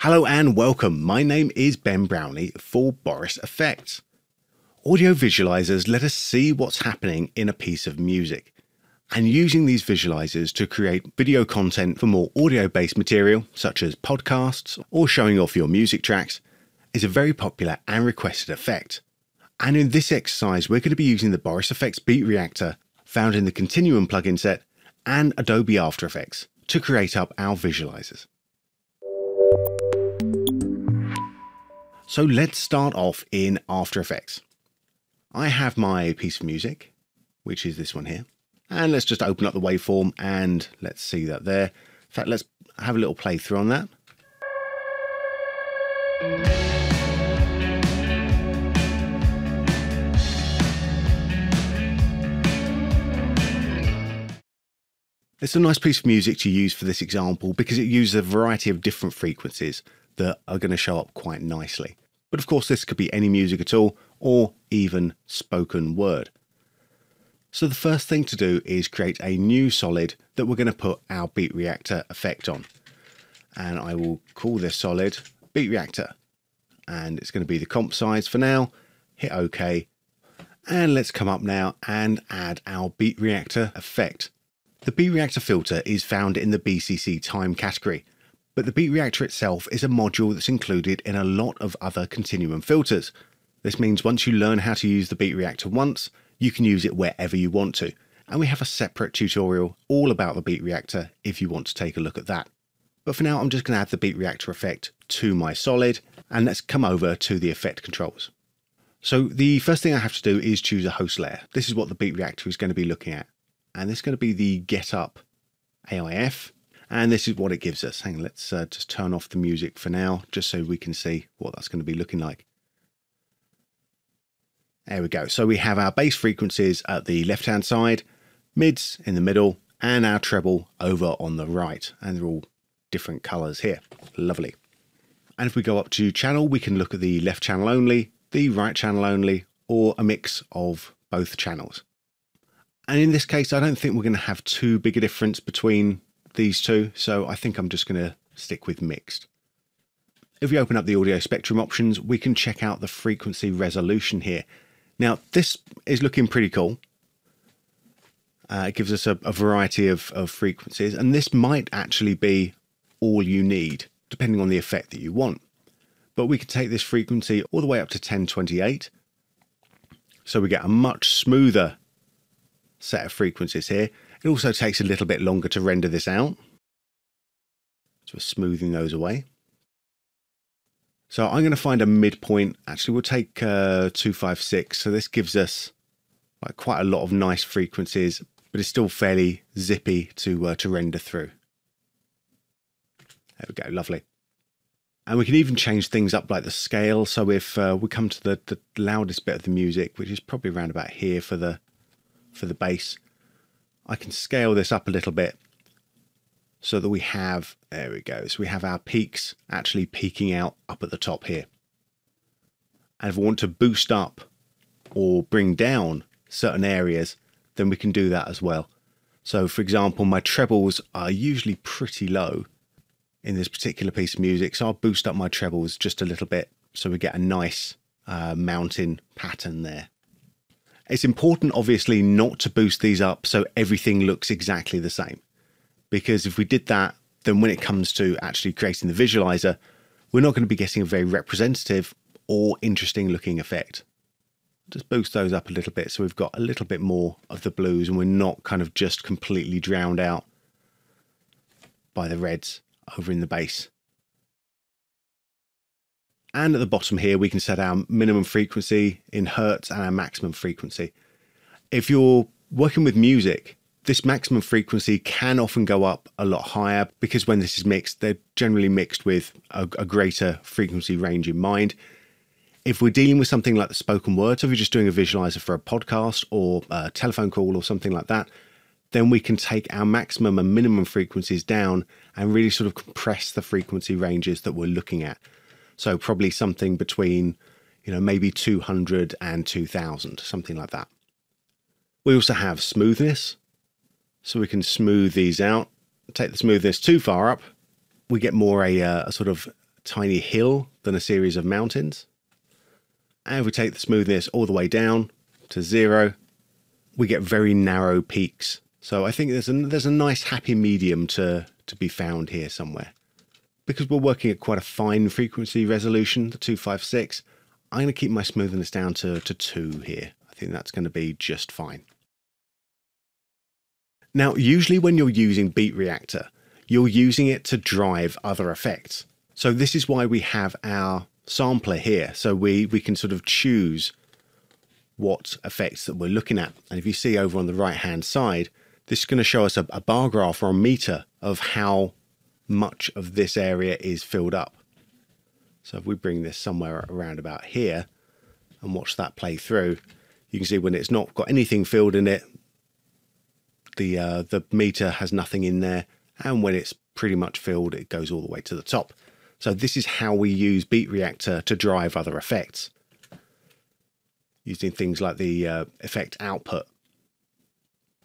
Hello and welcome. My name is Ben Brownlee for Boris FX. Audio visualizers let us see what's happening in a piece of music. And using these visualizers to create video content for more audio based material, such as podcasts or showing off your music tracks, is a very popular and requested effect. And in this exercise, we're going to be using the Boris FX Beat Reactor found in the Continuum plugin set and Adobe After Effects to create up our visualizers. So let's start off in After Effects. I have my piece of music, which is this one here. And let's just open up the waveform and let's see that there. In fact, let's have a little playthrough on that. It's a nice piece of music to use for this example because it uses a variety of different frequencies that are going to show up quite nicely. But of course, this could be any music at all, or even spoken word. So the first thing to do is create a new solid that we're going to put our beat reactor effect on. And I will call this solid beat reactor. And it's going to be the comp size for now. Hit OK. And let's come up now and add our beat reactor effect. The beat reactor filter is found in the BCC time category but the Beat Reactor itself is a module that's included in a lot of other Continuum filters. This means once you learn how to use the Beat Reactor once, you can use it wherever you want to. And we have a separate tutorial all about the Beat Reactor if you want to take a look at that. But for now, I'm just going to add the Beat Reactor effect to my solid, and let's come over to the effect controls. So the first thing I have to do is choose a host layer. This is what the Beat Reactor is going to be looking at. And this is going to be the Get Up AIF. And this is what it gives us. Hang on, let's uh, just turn off the music for now, just so we can see what that's going to be looking like. There we go. So we have our bass frequencies at the left-hand side, mids in the middle, and our treble over on the right. And they're all different colors here. Lovely. And if we go up to channel, we can look at the left channel only, the right channel only, or a mix of both channels. And in this case, I don't think we're going to have too big a difference between these two, so I think I'm just going to stick with mixed. If we open up the audio spectrum options, we can check out the frequency resolution here. Now, this is looking pretty cool. Uh, it gives us a, a variety of, of frequencies, and this might actually be all you need, depending on the effect that you want. But we could take this frequency all the way up to 1028. So we get a much smoother set of frequencies here. It also takes a little bit longer to render this out. So we're smoothing those away. So I'm going to find a midpoint. Actually, we'll take uh, 256. So this gives us like quite a lot of nice frequencies, but it's still fairly zippy to uh, to render through. There we go, lovely. And we can even change things up like the scale. So if uh, we come to the, the loudest bit of the music, which is probably around about here for the for the bass, I can scale this up a little bit so that we have, there we go, so we have our peaks actually peaking out up at the top here. And if we want to boost up or bring down certain areas, then we can do that as well. So for example, my trebles are usually pretty low in this particular piece of music. So I'll boost up my trebles just a little bit so we get a nice uh, mountain pattern there. It's important, obviously, not to boost these up so everything looks exactly the same. Because if we did that, then when it comes to actually creating the visualizer, we're not going to be getting a very representative or interesting looking effect. Just boost those up a little bit so we've got a little bit more of the blues and we're not kind of just completely drowned out by the reds over in the bass. And at the bottom here, we can set our minimum frequency in hertz and our maximum frequency. If you're working with music, this maximum frequency can often go up a lot higher because when this is mixed, they're generally mixed with a, a greater frequency range in mind. If we're dealing with something like the spoken word, so if you're just doing a visualizer for a podcast or a telephone call or something like that, then we can take our maximum and minimum frequencies down and really sort of compress the frequency ranges that we're looking at. So probably something between, you know, maybe 200 and 2000, something like that. We also have smoothness. So we can smooth these out. Take the smoothness too far up, we get more a, uh, a sort of tiny hill than a series of mountains. And if we take the smoothness all the way down to zero, we get very narrow peaks. So I think there's a, there's a nice happy medium to, to be found here somewhere. Because we're working at quite a fine frequency resolution, the 256, I'm going to keep my smoothness down to, to 2 here. I think that's going to be just fine. Now, usually when you're using Beat Reactor, you're using it to drive other effects. So this is why we have our sampler here. So we, we can sort of choose what effects that we're looking at. And if you see over on the right hand side, this is going to show us a, a bar graph or a meter of how much of this area is filled up. So if we bring this somewhere around about here and watch that play through, you can see when it's not got anything filled in it, the uh, the meter has nothing in there, and when it's pretty much filled, it goes all the way to the top. So this is how we use Beat Reactor to drive other effects, using things like the uh, effect output.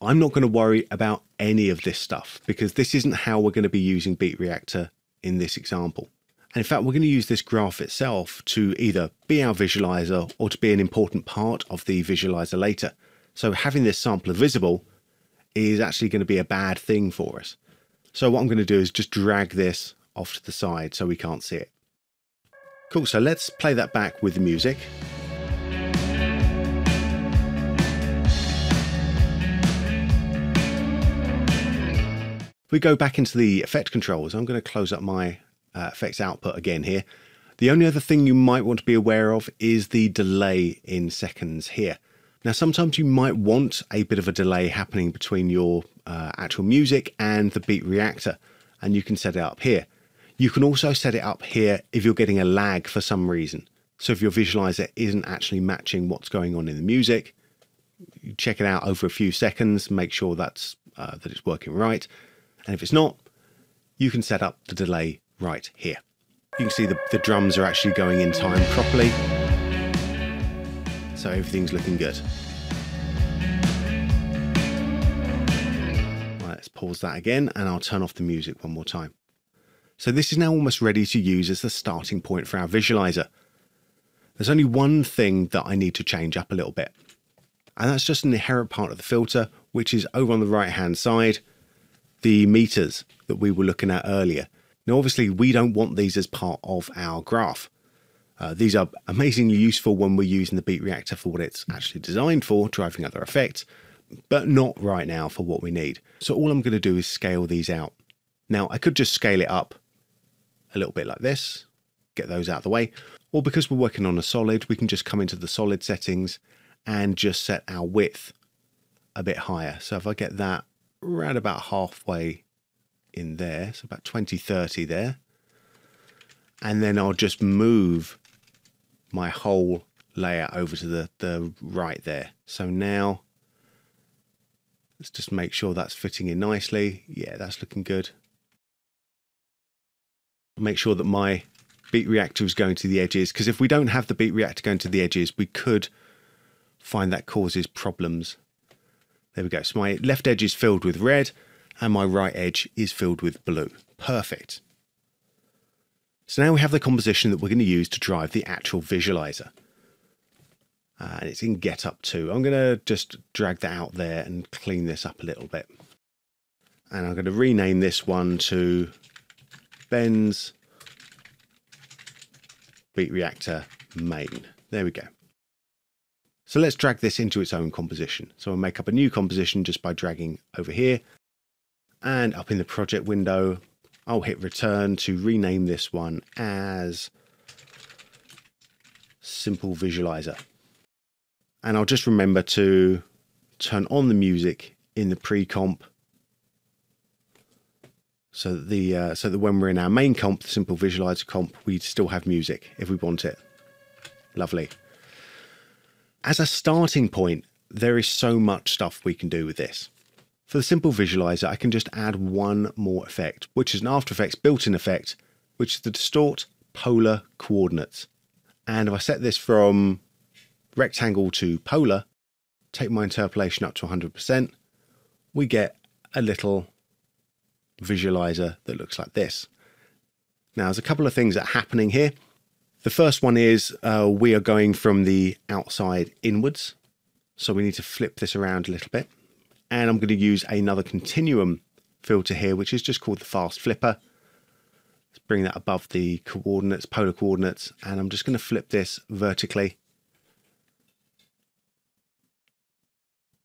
I'm not going to worry about any of this stuff because this isn't how we're going to be using Beat Reactor in this example. And in fact, we're going to use this graph itself to either be our visualizer or to be an important part of the visualizer later. So having this sampler visible is actually going to be a bad thing for us. So what I'm going to do is just drag this off to the side so we can't see it. Cool, so let's play that back with the music. If we go back into the effect controls, I'm going to close up my uh, effects output again here. The only other thing you might want to be aware of is the delay in seconds here. Now, sometimes you might want a bit of a delay happening between your uh, actual music and the beat reactor, and you can set it up here. You can also set it up here if you're getting a lag for some reason. So if your visualizer isn't actually matching what's going on in the music, check it out over a few seconds, make sure that's uh, that it's working right. And if it's not, you can set up the delay right here. You can see the, the drums are actually going in time properly so everything's looking good. Let's pause that again and I'll turn off the music one more time. So this is now almost ready to use as the starting point for our visualizer. There's only one thing that I need to change up a little bit. And that's just an inherent part of the filter, which is over on the right hand side, the meters that we were looking at earlier. Now, obviously, we don't want these as part of our graph. Uh, these are amazingly useful when we're using the beat reactor for what it's actually designed for, driving other effects, but not right now for what we need. So all I'm going to do is scale these out. Now I could just scale it up a little bit like this, get those out of the way, or because we're working on a solid, we can just come into the solid settings and just set our width a bit higher. So if I get that around about halfway in there, so about 20, 30 there, and then I'll just move my whole layer over to the, the right there. So now let's just make sure that's fitting in nicely. Yeah, that's looking good. Make sure that my beat reactor is going to the edges because if we don't have the beat reactor going to the edges, we could find that causes problems. There we go. So my left edge is filled with red and my right edge is filled with blue. Perfect. So now we have the composition that we're going to use to drive the actual visualizer. Uh, and it's in Get Up 2. I'm going to just drag that out there and clean this up a little bit. And I'm going to rename this one to Ben's Beat Reactor Main. There we go. So let's drag this into its own composition. So I'll make up a new composition just by dragging over here. And up in the project window, I'll hit return to rename this one as Simple Visualizer. And I'll just remember to turn on the music in the pre-comp so that the uh, so that when we're in our main comp, the simple visualizer comp, we still have music if we want it. Lovely. As a starting point, there is so much stuff we can do with this. For the simple visualizer, I can just add one more effect, which is an After Effects built-in effect, which is the distort polar coordinates. And if I set this from rectangle to polar, take my interpolation up to 100%, we get a little visualizer that looks like this. Now, there's a couple of things that are happening here. The first one is uh, we are going from the outside inwards. So we need to flip this around a little bit. And I'm going to use another continuum filter here, which is just called the fast flipper. Let's bring that above the coordinates, polar coordinates, and I'm just going to flip this vertically.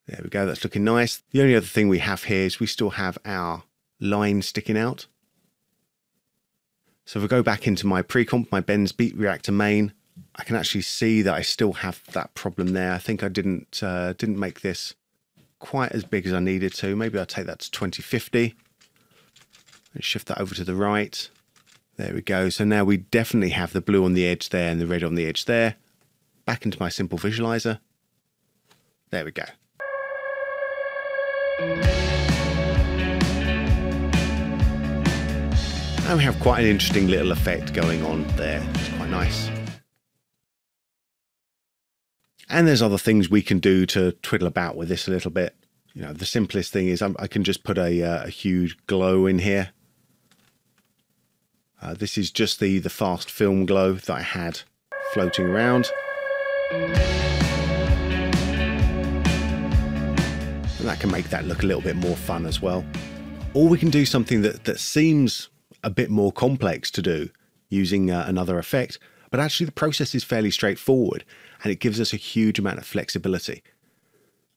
There we go, that's looking nice. The only other thing we have here is we still have our line sticking out. So if I go back into my pre-comp, my Ben's Beat Reactor main, I can actually see that I still have that problem there. I think I didn't uh, didn't make this quite as big as I needed to. Maybe I'll take that to 2050 and shift that over to the right. There we go. So now we definitely have the blue on the edge there and the red on the edge there. Back into my simple visualizer. There we go. And we have quite an interesting little effect going on there. It's quite nice. And there's other things we can do to twiddle about with this a little bit. You know, the simplest thing is I can just put a, uh, a huge glow in here. Uh, this is just the, the fast film glow that I had floating around. And that can make that look a little bit more fun as well. Or we can do something that, that seems a bit more complex to do using uh, another effect, but actually the process is fairly straightforward and it gives us a huge amount of flexibility.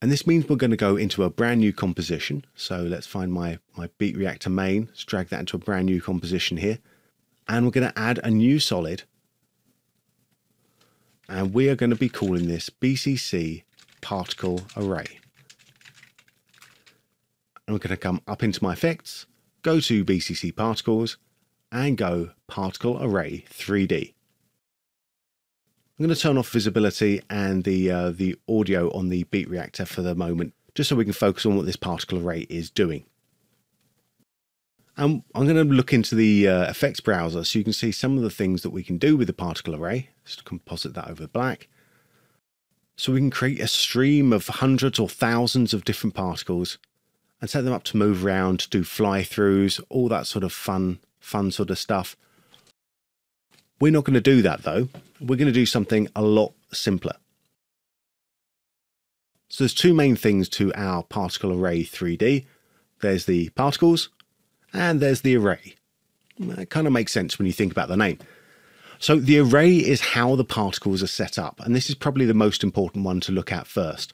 And this means we're going to go into a brand new composition. So let's find my, my beat reactor main, let's drag that into a brand new composition here. And we're going to add a new solid. And we are going to be calling this BCC particle array. And we're going to come up into my effects go to BCC Particles and go Particle Array 3D. I'm going to turn off visibility and the, uh, the audio on the beat reactor for the moment, just so we can focus on what this particle array is doing. And I'm going to look into the uh, effects browser so you can see some of the things that we can do with the particle array. Just composite that over black. So we can create a stream of hundreds or thousands of different particles and set them up to move around, to do fly throughs, all that sort of fun, fun sort of stuff. We're not going to do that though. We're going to do something a lot simpler. So there's two main things to our particle array 3D. There's the particles and there's the array. It kind of makes sense when you think about the name. So the array is how the particles are set up, and this is probably the most important one to look at first.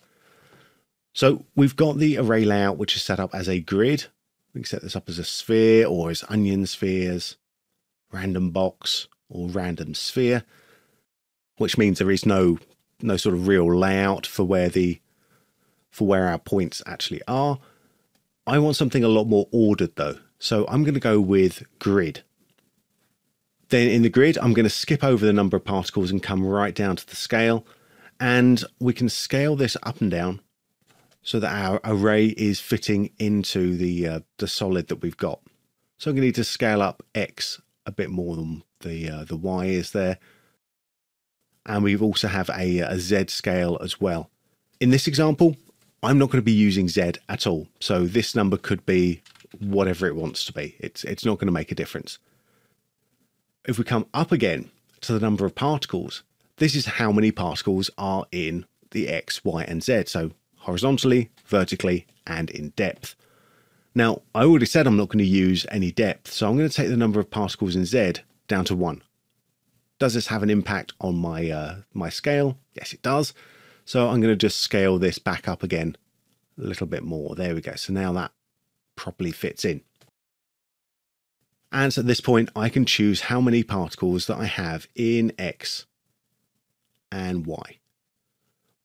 So we've got the array layout, which is set up as a grid. We can set this up as a sphere or as onion spheres, random box or random sphere, which means there is no no sort of real layout for where the for where our points actually are. I want something a lot more ordered though. So I'm going to go with grid. Then in the grid, I'm going to skip over the number of particles and come right down to the scale. And we can scale this up and down so that our array is fitting into the uh, the solid that we've got. So I'm going to need to scale up X a bit more than the uh, the Y is there. And we also have a, a Z scale as well. In this example, I'm not going to be using Z at all. So this number could be whatever it wants to be. It's, it's not going to make a difference. If we come up again to the number of particles, this is how many particles are in the X, Y, and Z. So horizontally, vertically, and in depth. Now, I already said I'm not going to use any depth, so I'm going to take the number of particles in Z down to 1. Does this have an impact on my, uh, my scale? Yes, it does. So I'm going to just scale this back up again a little bit more. There we go. So now that properly fits in. And at this point, I can choose how many particles that I have in X and Y.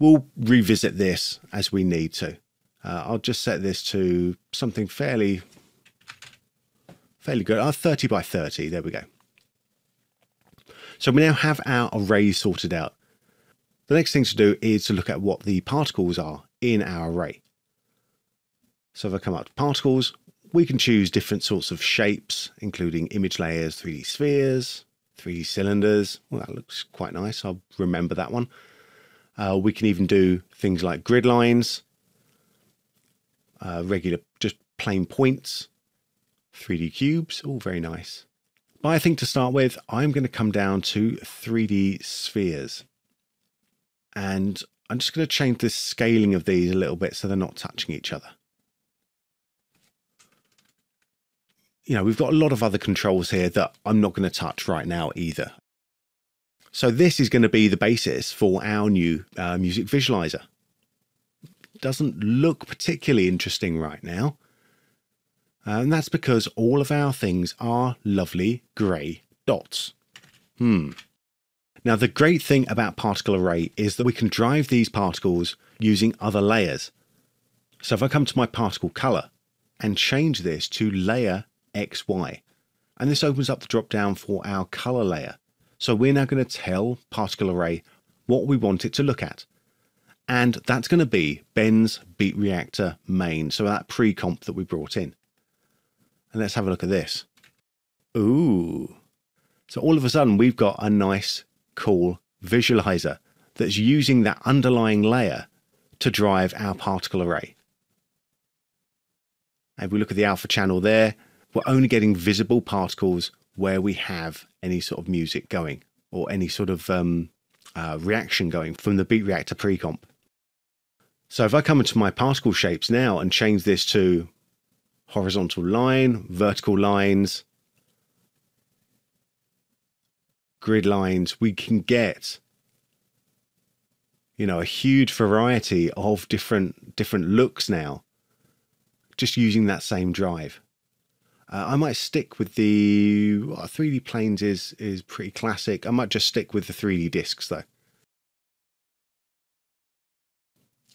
We'll revisit this as we need to. Uh, I'll just set this to something fairly, fairly good. Uh, 30 by 30, there we go. So we now have our array sorted out. The next thing to do is to look at what the particles are in our array. So if I come up to particles, we can choose different sorts of shapes, including image layers, 3D spheres, 3D cylinders. Well, that looks quite nice. I'll remember that one. Uh, we can even do things like grid lines, uh, regular, just plain points, 3D cubes, all very nice. But I think to start with, I'm going to come down to 3D spheres. And I'm just going to change the scaling of these a little bit so they're not touching each other. You know, we've got a lot of other controls here that I'm not going to touch right now either. So this is going to be the basis for our new uh, music visualizer. Doesn't look particularly interesting right now. And that's because all of our things are lovely grey dots. Hmm. Now, the great thing about Particle Array is that we can drive these particles using other layers. So if I come to my particle color and change this to layer XY, and this opens up the drop down for our color layer. So we're now going to tell Particle Array what we want it to look at. And that's going to be Ben's Beat Reactor main, so that pre-comp that we brought in. And let's have a look at this. Ooh. So all of a sudden we've got a nice, cool visualizer that's using that underlying layer to drive our particle array. And if we look at the alpha channel there, we're only getting visible particles where we have any sort of music going or any sort of um, uh, reaction going from the beat reactor pre-comp. So if I come into my particle shapes now and change this to horizontal line, vertical lines, grid lines, we can get you know a huge variety of different different looks now just using that same drive. Uh, I might stick with the well, 3D planes is is pretty classic. I might just stick with the 3D discs though.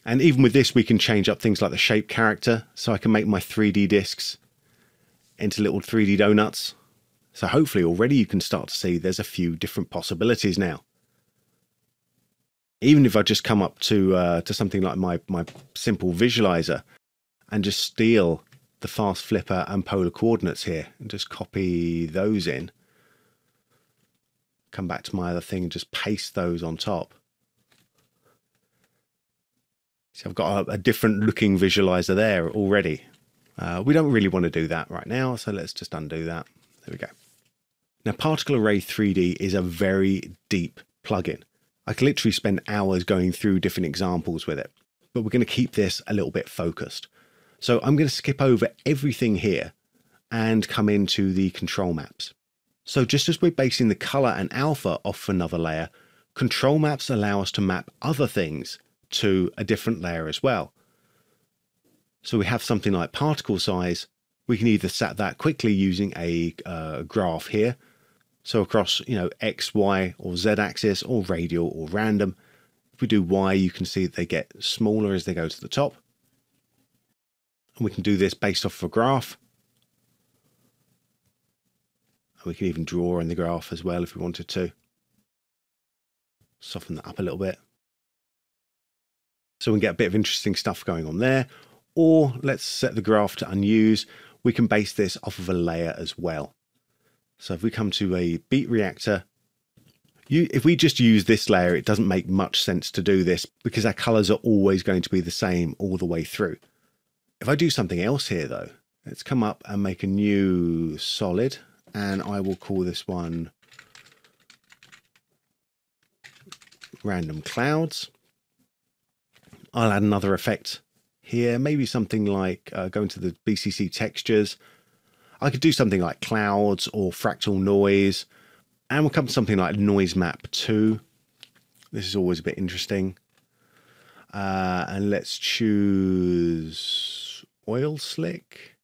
And even with this, we can change up things like the shape character. So I can make my 3D discs into little 3D donuts. So hopefully already you can start to see there's a few different possibilities now. Even if I just come up to uh, to something like my, my simple visualizer and just steal the fast flipper and polar coordinates here and just copy those in. Come back to my other thing and just paste those on top. So I've got a, a different looking visualizer there already. Uh, we don't really want to do that right now, so let's just undo that. There we go. Now, Particle Array 3D is a very deep plugin. I could literally spend hours going through different examples with it, but we're going to keep this a little bit focused. So I'm going to skip over everything here and come into the control maps. So just as we're basing the color and alpha off another layer, control maps allow us to map other things to a different layer as well. So we have something like particle size. We can either set that quickly using a uh, graph here. So across, you know, X, Y, or Z axis, or radial, or random. If we do Y, you can see they get smaller as they go to the top. And we can do this based off of a graph. And we can even draw in the graph as well if we wanted to. Soften that up a little bit. So we can get a bit of interesting stuff going on there. Or let's set the graph to unuse. We can base this off of a layer as well. So if we come to a beat reactor, you, if we just use this layer, it doesn't make much sense to do this because our colors are always going to be the same all the way through. If I do something else here though, let's come up and make a new solid and I will call this one random clouds. I'll add another effect here, maybe something like uh, go into the BCC textures. I could do something like clouds or fractal noise, and we'll come to something like noise map 2. This is always a bit interesting. Uh, and let's choose oil slick.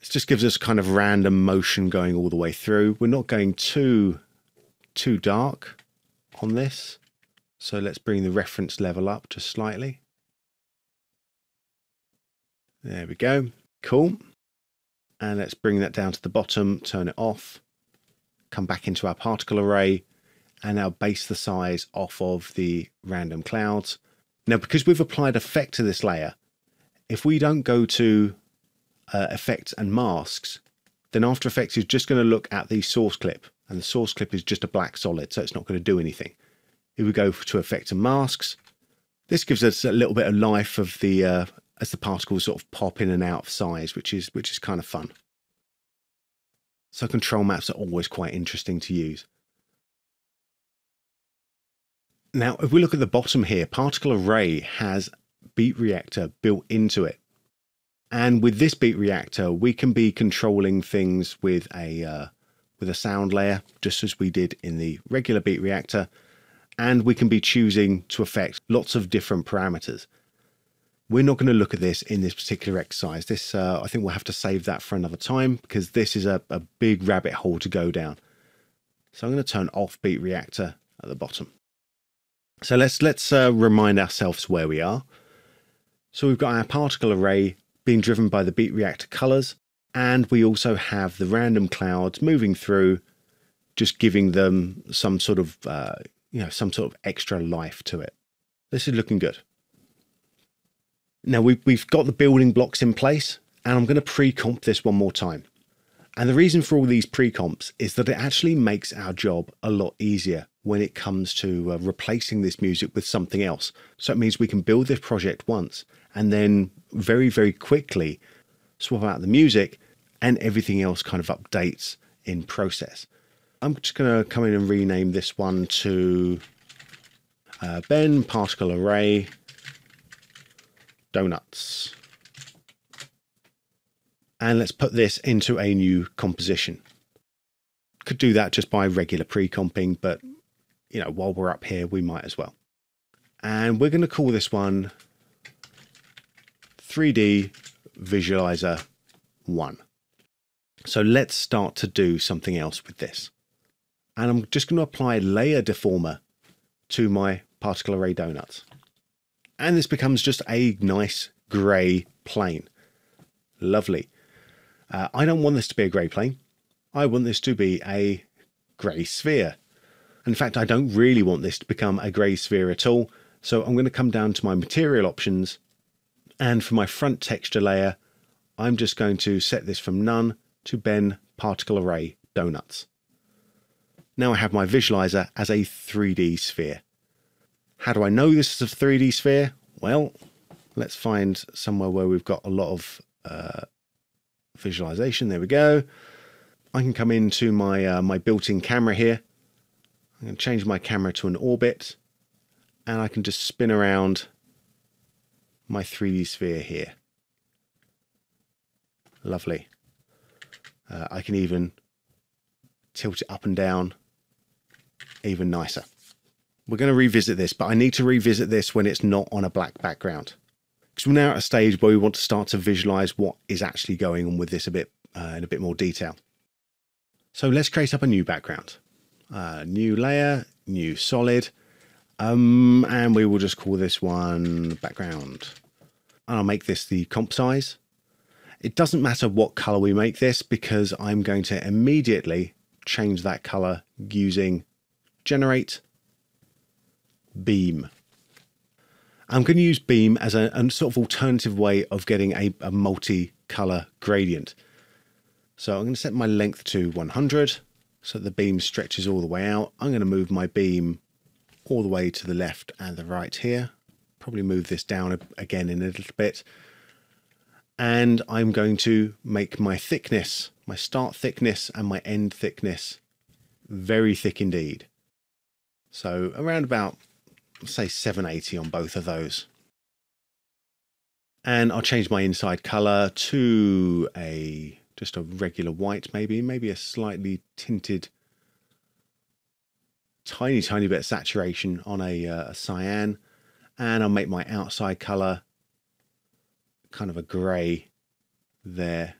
This just gives us kind of random motion going all the way through. We're not going too too dark on this. So let's bring the reference level up just slightly. There we go. Cool. And let's bring that down to the bottom, turn it off, come back into our particle array, and now base the size off of the random clouds. Now, because we've applied effect to this layer, if we don't go to uh, effects and masks, then After Effects is just going to look at the source clip, and the source clip is just a black solid, so it's not going to do anything. If we go to effect and masks, this gives us a little bit of life of the uh, as the particles sort of pop in and out of size, which is which is kind of fun. So control maps are always quite interesting to use. Now, if we look at the bottom here, Particle Array has Beat Reactor built into it. And with this Beat Reactor, we can be controlling things with a uh, with a sound layer, just as we did in the regular Beat Reactor. And we can be choosing to affect lots of different parameters. We're not going to look at this in this particular exercise. This, uh, I think we'll have to save that for another time because this is a, a big rabbit hole to go down. So I'm going to turn off Beat Reactor at the bottom. So let's let's uh, remind ourselves where we are. So we've got our particle array being driven by the beat reactor colors, and we also have the random clouds moving through, just giving them some sort of uh, you know some sort of extra life to it. This is looking good. Now we've we've got the building blocks in place, and I'm going to pre-comp this one more time. And the reason for all these pre-comps is that it actually makes our job a lot easier when it comes to uh, replacing this music with something else. So it means we can build this project once and then very, very quickly swap out the music and everything else kind of updates in process. I'm just going to come in and rename this one to uh, Ben Particle Array Donuts and let's put this into a new composition. Could do that just by regular pre-comping, but you know, while we're up here, we might as well. And we're going to call this one 3D Visualizer 1. So let's start to do something else with this. And I'm just going to apply layer deformer to my particle array donuts. And this becomes just a nice grey plane. Lovely. Uh, I don't want this to be a grey plane. I want this to be a grey sphere. In fact, I don't really want this to become a grey sphere at all. So I'm going to come down to my material options. And for my front texture layer, I'm just going to set this from none to Ben particle array donuts. Now I have my visualizer as a 3D sphere. How do I know this is a 3D sphere? Well, let's find somewhere where we've got a lot of uh, visualization. There we go. I can come into my uh, my built-in camera here. I'm going to change my camera to an orbit and I can just spin around my 3D sphere here. Lovely. Uh, I can even tilt it up and down even nicer. We're going to revisit this, but I need to revisit this when it's not on a black background because we're now at a stage where we want to start to visualize what is actually going on with this a bit uh, in a bit more detail. So let's create up a new background, uh, new layer, new solid, um, and we will just call this one background. And I'll make this the comp size. It doesn't matter what color we make this because I'm going to immediately change that color using generate beam. I'm going to use beam as a, a sort of alternative way of getting a, a multi-color gradient. So I'm going to set my length to 100 so the beam stretches all the way out. I'm going to move my beam all the way to the left and the right here. Probably move this down again in a little bit. And I'm going to make my thickness, my start thickness and my end thickness very thick indeed. So around about say 780 on both of those. And I'll change my inside color to a just a regular white, maybe, maybe a slightly tinted, tiny, tiny bit of saturation on a, uh, a cyan. And I'll make my outside color kind of a gray there.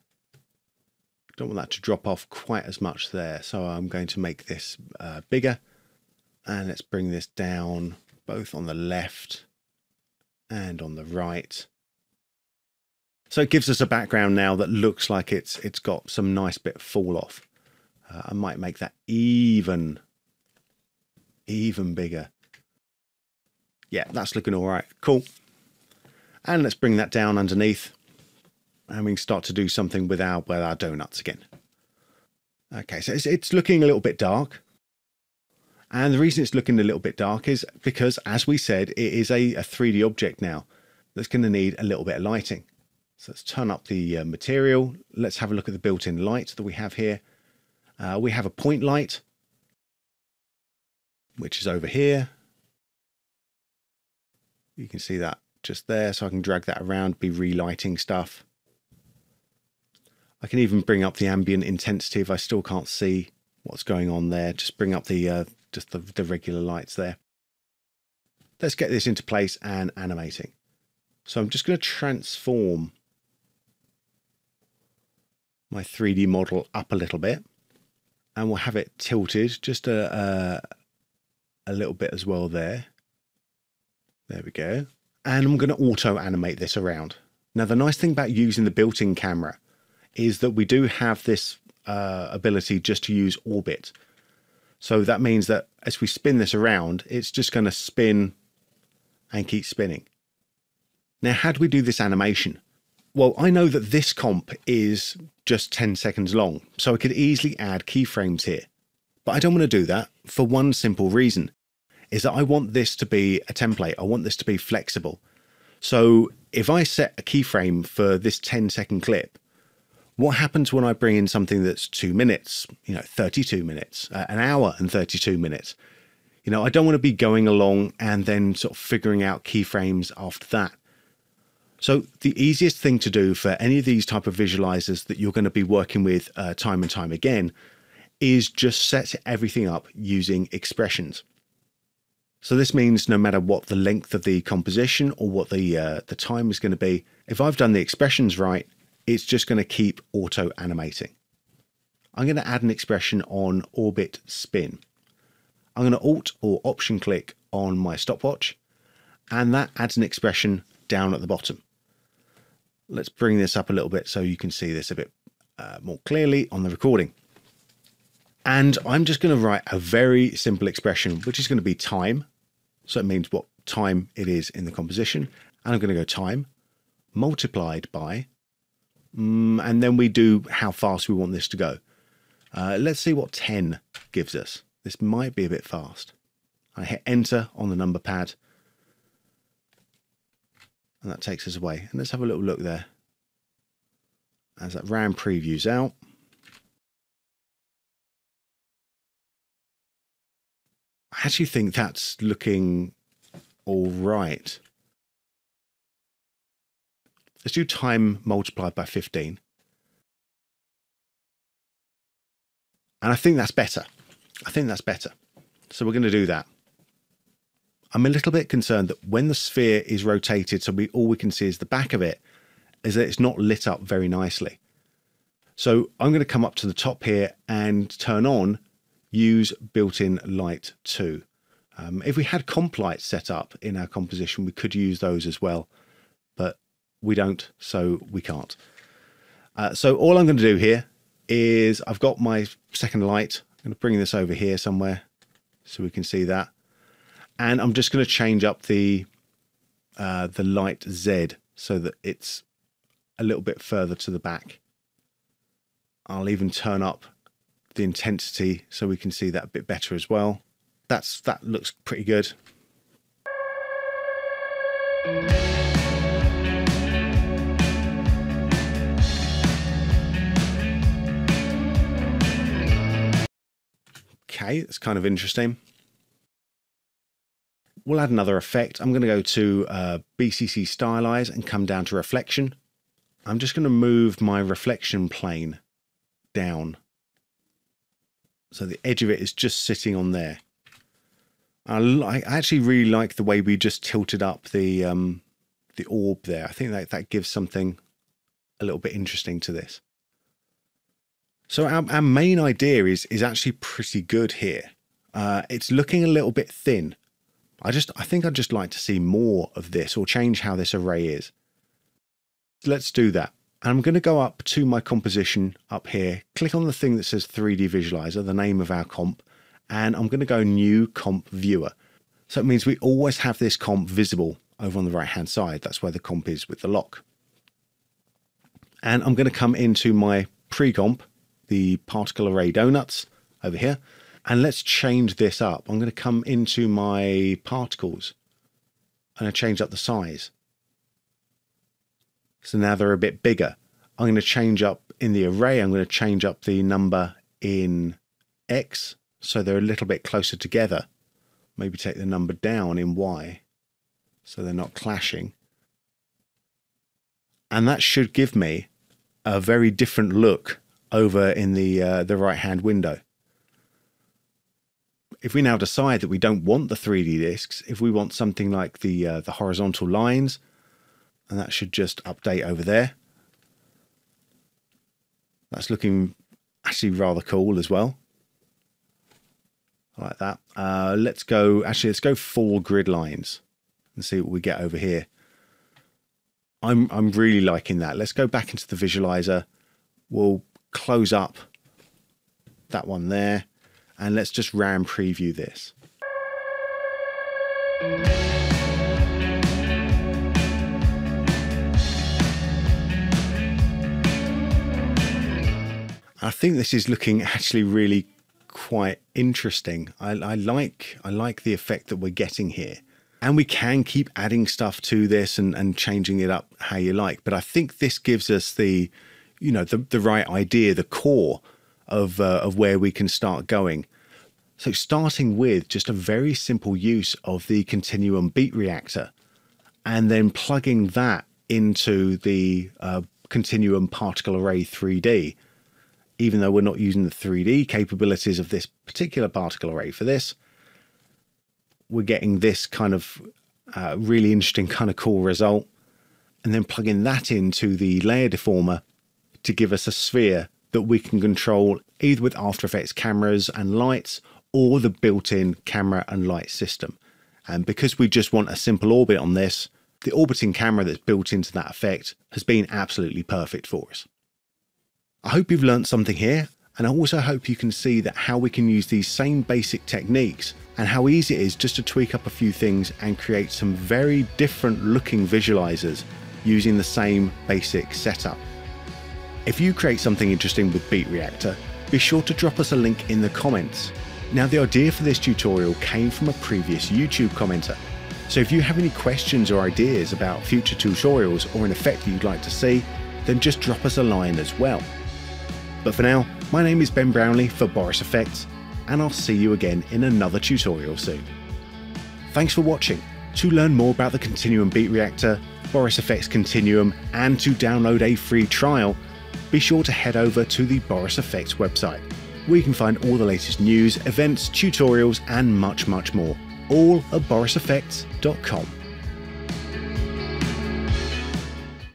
Don't want that to drop off quite as much there. So I'm going to make this uh, bigger. And let's bring this down both on the left and on the right. So it gives us a background now that looks like it's it's got some nice bit of fall off. Uh, I might make that even, even bigger. Yeah, that's looking all right. Cool. And let's bring that down underneath. And we can start to do something with our, with our donuts again. Okay, so it's, it's looking a little bit dark. And the reason it's looking a little bit dark is because, as we said, it is a, a 3D object now that's going to need a little bit of lighting. So let's turn up the uh, material. Let's have a look at the built-in light that we have here. Uh, we have a point light, which is over here. You can see that just there, so I can drag that around, be relighting stuff. I can even bring up the ambient intensity if I still can't see what's going on there. Just bring up the uh, just the, the regular lights there. Let's get this into place and animating. So I'm just going to transform my 3D model up a little bit and we'll have it tilted just a, a, a little bit as well there. There we go. And I'm going to auto animate this around. Now, the nice thing about using the built-in camera is that we do have this uh, ability just to use orbit. So that means that as we spin this around, it's just going to spin and keep spinning. Now, how do we do this animation? Well, I know that this comp is just 10 seconds long, so I could easily add keyframes here. But I don't want to do that for one simple reason, is that I want this to be a template. I want this to be flexible. So if I set a keyframe for this 10 second clip, what happens when I bring in something that's two minutes, you know, 32 minutes, uh, an hour and 32 minutes? You know, I don't want to be going along and then sort of figuring out keyframes after that. So the easiest thing to do for any of these type of visualizers that you're going to be working with uh, time and time again is just set everything up using expressions. So this means no matter what the length of the composition or what the uh, the time is going to be, if I've done the expressions right, it's just going to keep auto animating. I'm going to add an expression on orbit spin. I'm going to alt or option click on my stopwatch and that adds an expression down at the bottom. Let's bring this up a little bit so you can see this a bit uh, more clearly on the recording. And I'm just going to write a very simple expression, which is going to be time. So it means what time it is in the composition. And I'm going to go time multiplied by Mm, and then we do how fast we want this to go. Uh, let's see what 10 gives us. This might be a bit fast. I hit enter on the number pad. And that takes us away. And let's have a little look there. As that RAM previews out. I actually think that's looking all right. Let's do time multiplied by 15. And I think that's better. I think that's better. So we're going to do that. I'm a little bit concerned that when the sphere is rotated, so we all we can see is the back of it, is that it's not lit up very nicely. So I'm going to come up to the top here and turn on use built-in light 2. Um, if we had comp lights set up in our composition, we could use those as well. But we don't, so we can't. Uh, so all I'm going to do here is I've got my second light. I'm going to bring this over here somewhere so we can see that. And I'm just going to change up the uh, the light Z so that it's a little bit further to the back. I'll even turn up the intensity so we can see that a bit better as well. That's that looks pretty good. Okay, it's kind of interesting. We'll add another effect. I'm going to go to uh, BCC Stylize and come down to Reflection. I'm just going to move my reflection plane down. So the edge of it is just sitting on there. I, I actually really like the way we just tilted up the um, the orb there. I think that, that gives something a little bit interesting to this. So our, our main idea is is actually pretty good here. Uh, it's looking a little bit thin. I just I think I'd just like to see more of this or change how this array is. Let's do that. And I'm going to go up to my composition up here, click on the thing that says 3D Visualizer, the name of our comp, and I'm going to go New Comp Viewer. So it means we always have this comp visible over on the right hand side. That's where the comp is with the lock. And I'm going to come into my pre-comp the particle array donuts over here. And let's change this up. I'm going to come into my particles and I change up the size. So now they're a bit bigger. I'm going to change up in the array, I'm going to change up the number in X so they're a little bit closer together. Maybe take the number down in Y so they're not clashing. And that should give me a very different look over in the uh, the right hand window. If we now decide that we don't want the 3D discs, if we want something like the uh, the horizontal lines, and that should just update over there. That's looking actually rather cool as well. I like that. Uh, let's go, actually, let's go four grid lines and see what we get over here. I'm, I'm really liking that. Let's go back into the visualizer. We'll close up that one there and let's just RAM preview this. I think this is looking actually really quite interesting. I, I, like I like the effect that we're getting here. And we can keep adding stuff to this and, and changing it up how you like. But I think this gives us the, you know, the, the right idea, the core of, uh, of where we can start going. So starting with just a very simple use of the continuum beat reactor and then plugging that into the uh, continuum particle array 3D even though we're not using the 3D capabilities of this particular particle array for this, we're getting this kind of uh, really interesting, kind of cool result. And then plugging that into the layer deformer to give us a sphere that we can control either with After Effects cameras and lights or the built-in camera and light system. And because we just want a simple orbit on this, the orbiting camera that's built into that effect has been absolutely perfect for us. I hope you've learned something here, and I also hope you can see that how we can use these same basic techniques and how easy it is just to tweak up a few things and create some very different looking visualizers using the same basic setup. If you create something interesting with Beat Reactor, be sure to drop us a link in the comments. Now the idea for this tutorial came from a previous YouTube commenter, so if you have any questions or ideas about future tutorials or an effect that you'd like to see, then just drop us a line as well. But for now, my name is Ben Brownlee for Boris FX, and I'll see you again in another tutorial soon. Thanks for watching. To learn more about the Continuum Beat Reactor, Boris FX Continuum, and to download a free trial, be sure to head over to the Boris FX website, where you can find all the latest news, events, tutorials, and much, much more, all at borisfx.com.